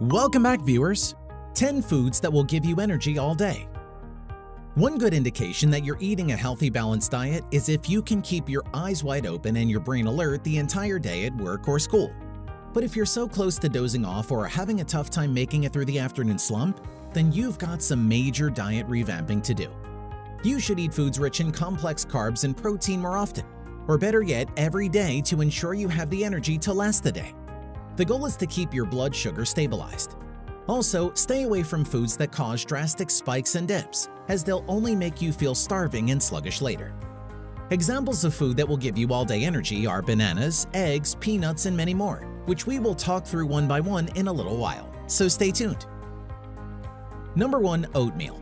Welcome back, viewers! 10 foods that will give you energy all day. One good indication that you're eating a healthy, balanced diet is if you can keep your eyes wide open and your brain alert the entire day at work or school. But if you're so close to dozing off or having a tough time making it through the afternoon slump, then you've got some major diet revamping to do. You should eat foods rich in complex carbs and protein more often, or better yet, every day to ensure you have the energy to last the day. The goal is to keep your blood sugar stabilized. Also, stay away from foods that cause drastic spikes and dips, as they'll only make you feel starving and sluggish later. Examples of food that will give you all-day energy are bananas, eggs, peanuts, and many more, which we will talk through one by one in a little while, so stay tuned. Number 1. Oatmeal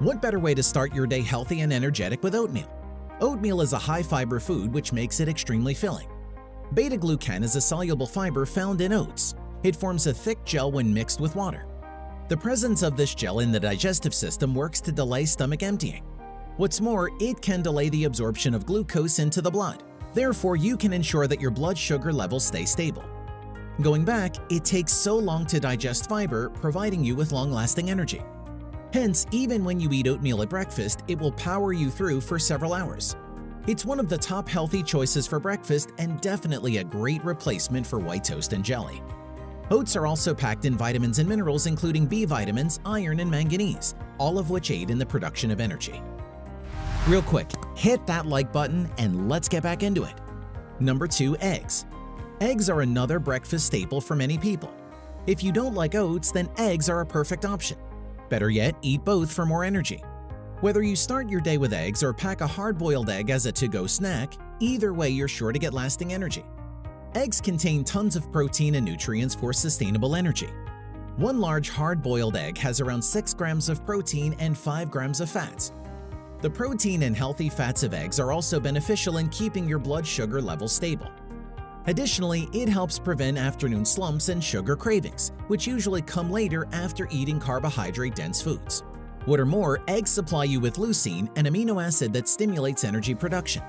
What better way to start your day healthy and energetic with oatmeal? Oatmeal is a high-fiber food which makes it extremely filling. Beta-glucan is a soluble fiber found in oats. It forms a thick gel when mixed with water. The presence of this gel in the digestive system works to delay stomach emptying. What's more, it can delay the absorption of glucose into the blood. Therefore, you can ensure that your blood sugar levels stay stable. Going back, it takes so long to digest fiber, providing you with long-lasting energy. Hence, even when you eat oatmeal at breakfast, it will power you through for several hours. It's one of the top healthy choices for breakfast and definitely a great replacement for white toast and jelly. Oats are also packed in vitamins and minerals including B vitamins, iron, and manganese, all of which aid in the production of energy. Real quick, hit that like button and let's get back into it. Number 2. Eggs Eggs are another breakfast staple for many people. If you don't like oats, then eggs are a perfect option. Better yet, eat both for more energy. Whether you start your day with eggs or pack a hard-boiled egg as a to-go snack, either way you're sure to get lasting energy. Eggs contain tons of protein and nutrients for sustainable energy. One large hard-boiled egg has around 6 grams of protein and 5 grams of fats. The protein and healthy fats of eggs are also beneficial in keeping your blood sugar levels stable. Additionally, it helps prevent afternoon slumps and sugar cravings, which usually come later after eating carbohydrate-dense foods. What are more, eggs supply you with leucine, an amino acid that stimulates energy production.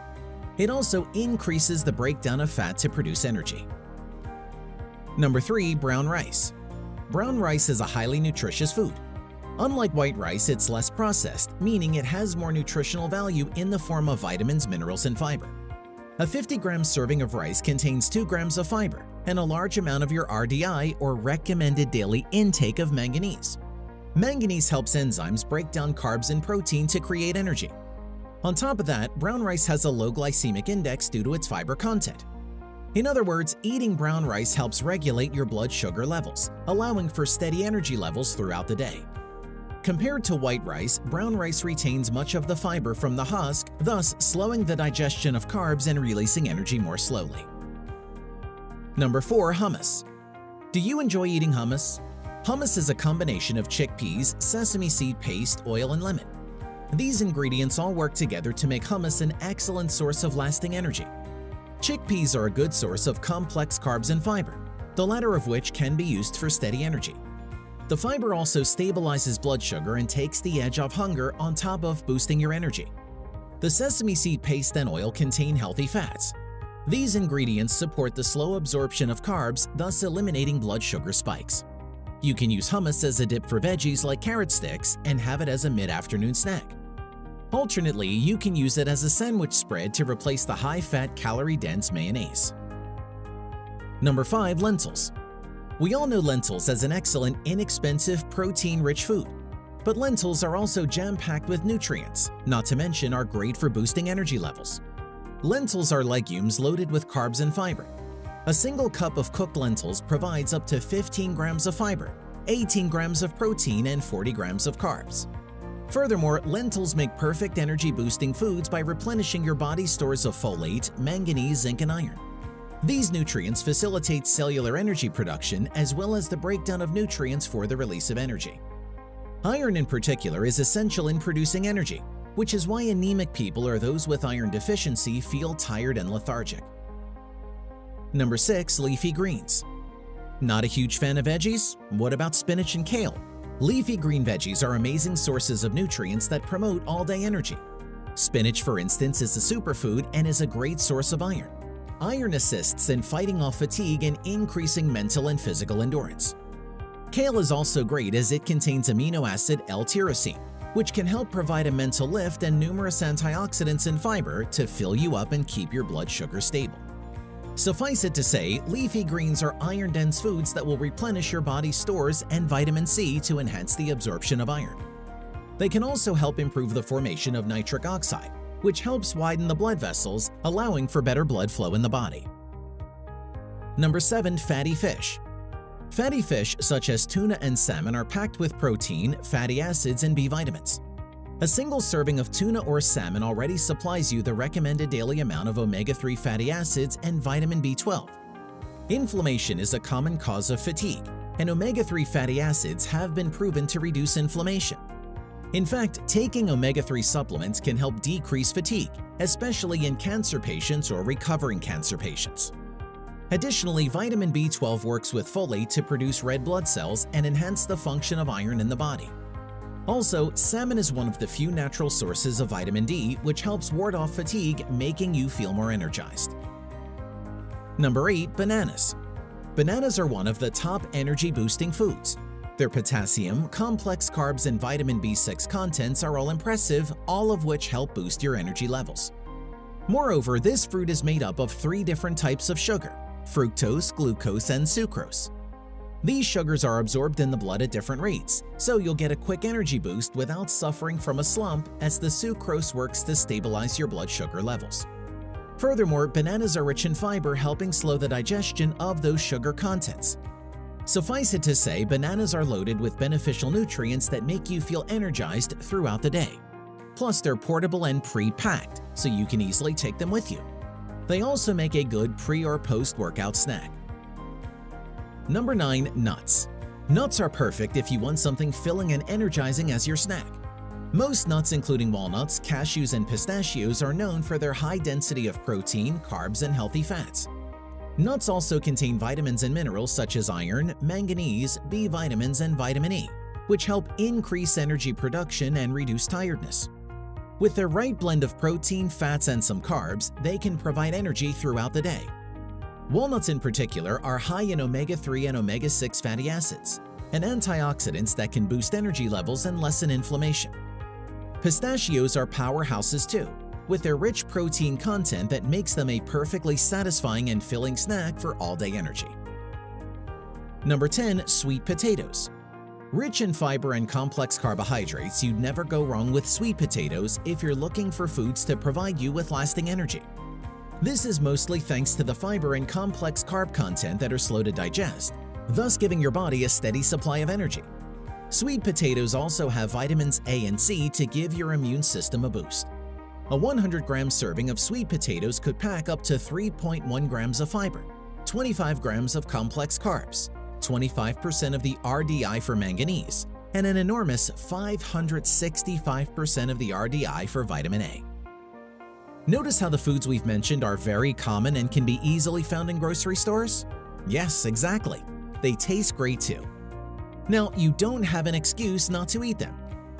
It also increases the breakdown of fat to produce energy. Number 3. Brown Rice Brown rice is a highly nutritious food. Unlike white rice, it's less processed, meaning it has more nutritional value in the form of vitamins, minerals, and fiber. A 50-gram serving of rice contains 2 grams of fiber and a large amount of your RDI or recommended daily intake of manganese. Manganese helps enzymes break down carbs and protein to create energy. On top of that, brown rice has a low glycemic index due to its fiber content. In other words, eating brown rice helps regulate your blood sugar levels, allowing for steady energy levels throughout the day. Compared to white rice, brown rice retains much of the fiber from the husk, thus slowing the digestion of carbs and releasing energy more slowly. Number 4. Hummus Do you enjoy eating hummus? Hummus is a combination of chickpeas, sesame seed paste, oil, and lemon. These ingredients all work together to make hummus an excellent source of lasting energy. Chickpeas are a good source of complex carbs and fiber, the latter of which can be used for steady energy. The fiber also stabilizes blood sugar and takes the edge off hunger on top of boosting your energy. The sesame seed paste and oil contain healthy fats. These ingredients support the slow absorption of carbs, thus eliminating blood sugar spikes. You can use hummus as a dip for veggies like carrot sticks and have it as a mid-afternoon snack. Alternately, you can use it as a sandwich spread to replace the high-fat, calorie-dense mayonnaise. Number 5. Lentils We all know lentils as an excellent, inexpensive, protein-rich food. But lentils are also jam-packed with nutrients, not to mention are great for boosting energy levels. Lentils are legumes loaded with carbs and fiber, a single cup of cooked lentils provides up to 15 grams of fiber, 18 grams of protein, and 40 grams of carbs. Furthermore, lentils make perfect energy-boosting foods by replenishing your body's stores of folate, manganese, zinc, and iron. These nutrients facilitate cellular energy production as well as the breakdown of nutrients for the release of energy. Iron in particular is essential in producing energy, which is why anemic people or those with iron deficiency feel tired and lethargic. Number 6. Leafy Greens Not a huge fan of veggies? What about spinach and kale? Leafy green veggies are amazing sources of nutrients that promote all-day energy. Spinach, for instance, is a superfood and is a great source of iron. Iron assists in fighting off fatigue and increasing mental and physical endurance. Kale is also great as it contains amino acid L-tyrosine, which can help provide a mental lift and numerous antioxidants and fiber to fill you up and keep your blood sugar stable. Suffice it to say, leafy greens are iron-dense foods that will replenish your body's stores and vitamin C to enhance the absorption of iron. They can also help improve the formation of nitric oxide, which helps widen the blood vessels, allowing for better blood flow in the body. Number 7. Fatty fish Fatty fish such as tuna and salmon are packed with protein, fatty acids, and B vitamins. A single serving of tuna or salmon already supplies you the recommended daily amount of omega-3 fatty acids and vitamin B12. Inflammation is a common cause of fatigue, and omega-3 fatty acids have been proven to reduce inflammation. In fact, taking omega-3 supplements can help decrease fatigue, especially in cancer patients or recovering cancer patients. Additionally, vitamin B12 works with folate to produce red blood cells and enhance the function of iron in the body. Also, salmon is one of the few natural sources of vitamin D which helps ward off fatigue, making you feel more energized. Number 8. Bananas Bananas are one of the top energy-boosting foods. Their potassium, complex carbs, and vitamin B6 contents are all impressive, all of which help boost your energy levels. Moreover, this fruit is made up of three different types of sugar, fructose, glucose, and sucrose. These sugars are absorbed in the blood at different rates, so you'll get a quick energy boost without suffering from a slump as the sucrose works to stabilize your blood sugar levels. Furthermore, bananas are rich in fiber helping slow the digestion of those sugar contents. Suffice it to say, bananas are loaded with beneficial nutrients that make you feel energized throughout the day. Plus, they're portable and pre-packed, so you can easily take them with you. They also make a good pre- or post-workout snack. Number 9. Nuts Nuts are perfect if you want something filling and energizing as your snack. Most nuts including walnuts, cashews, and pistachios are known for their high density of protein, carbs, and healthy fats. Nuts also contain vitamins and minerals such as iron, manganese, B vitamins, and vitamin E, which help increase energy production and reduce tiredness. With their right blend of protein, fats, and some carbs, they can provide energy throughout the day. Walnuts in particular are high in omega-3 and omega-6 fatty acids, and antioxidants that can boost energy levels and lessen inflammation. Pistachios are powerhouses too, with their rich protein content that makes them a perfectly satisfying and filling snack for all-day energy. Number 10. Sweet Potatoes Rich in fiber and complex carbohydrates, you'd never go wrong with sweet potatoes if you're looking for foods to provide you with lasting energy. This is mostly thanks to the fiber and complex carb content that are slow to digest, thus giving your body a steady supply of energy. Sweet potatoes also have vitamins A and C to give your immune system a boost. A 100-gram serving of sweet potatoes could pack up to 3.1 grams of fiber, 25 grams of complex carbs, 25% of the RDI for manganese, and an enormous 565% of the RDI for vitamin A. Notice how the foods we've mentioned are very common and can be easily found in grocery stores? Yes, exactly. They taste great too. Now, you don't have an excuse not to eat them.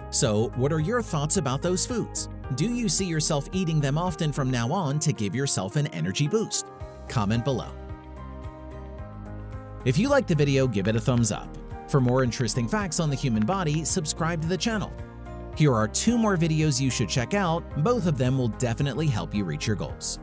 So, what are your thoughts about those foods? Do you see yourself eating them often from now on to give yourself an energy boost? Comment below. If you liked the video, give it a thumbs up. For more interesting facts on the human body, subscribe to the channel. Here are two more videos you should check out, both of them will definitely help you reach your goals.